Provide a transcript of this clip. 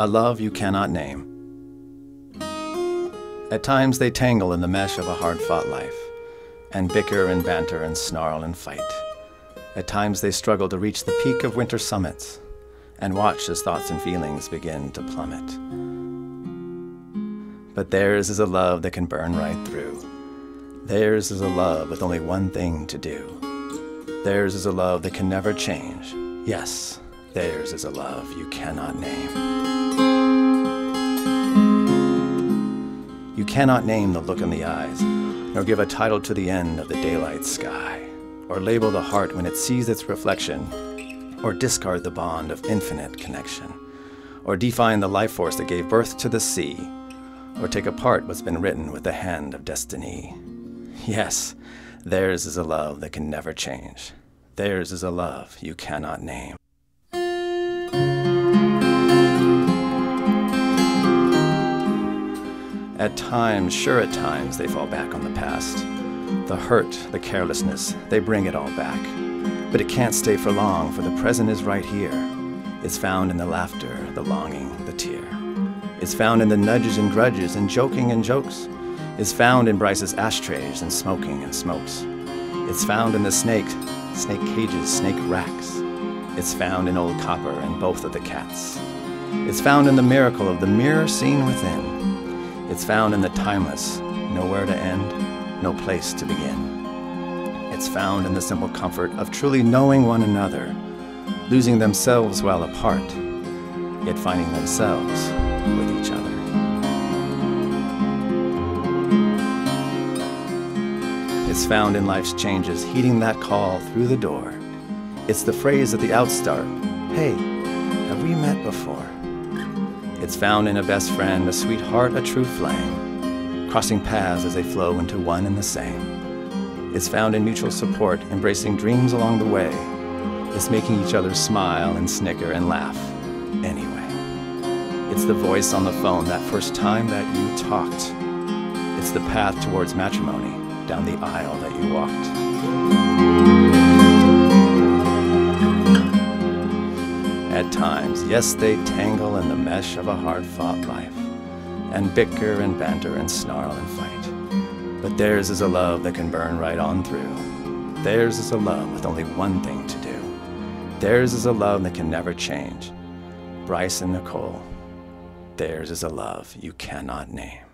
A love you cannot name. At times they tangle in the mesh of a hard fought life, and bicker and banter and snarl and fight. At times they struggle to reach the peak of winter summits, and watch as thoughts and feelings begin to plummet. But theirs is a love that can burn right through. Theirs is a love with only one thing to do. Theirs is a love that can never change. Yes, theirs is a love you cannot name. You cannot name the look in the eyes, nor give a title to the end of the daylight sky, or label the heart when it sees its reflection, or discard the bond of infinite connection, or define the life force that gave birth to the sea, or take apart what's been written with the hand of destiny. Yes, theirs is a love that can never change. Theirs is a love you cannot name. At times, sure at times, they fall back on the past. The hurt, the carelessness, they bring it all back. But it can't stay for long, for the present is right here. It's found in the laughter, the longing, the tear. It's found in the nudges and grudges and joking and jokes. It's found in Bryce's ashtrays and smoking and smokes. It's found in the snake, snake cages, snake racks. It's found in old copper and both of the cats. It's found in the miracle of the mirror seen within. It's found in the timeless, nowhere to end, no place to begin. It's found in the simple comfort of truly knowing one another, losing themselves while apart, yet finding themselves with each other. It's found in life's changes, heeding that call through the door. It's the phrase at the outstart, hey, have we met before? It's found in a best friend, a sweetheart, a true flame, crossing paths as they flow into one and the same. It's found in mutual support, embracing dreams along the way. It's making each other smile and snicker and laugh anyway. It's the voice on the phone that first time that you talked. It's the path towards matrimony down the aisle that you walked. Times, yes, they tangle in the mesh of a hard fought life, and bicker and banter and snarl and fight. But theirs is a love that can burn right on through. Theirs is a love with only one thing to do. Theirs is a love that can never change. Bryce and Nicole, theirs is a love you cannot name.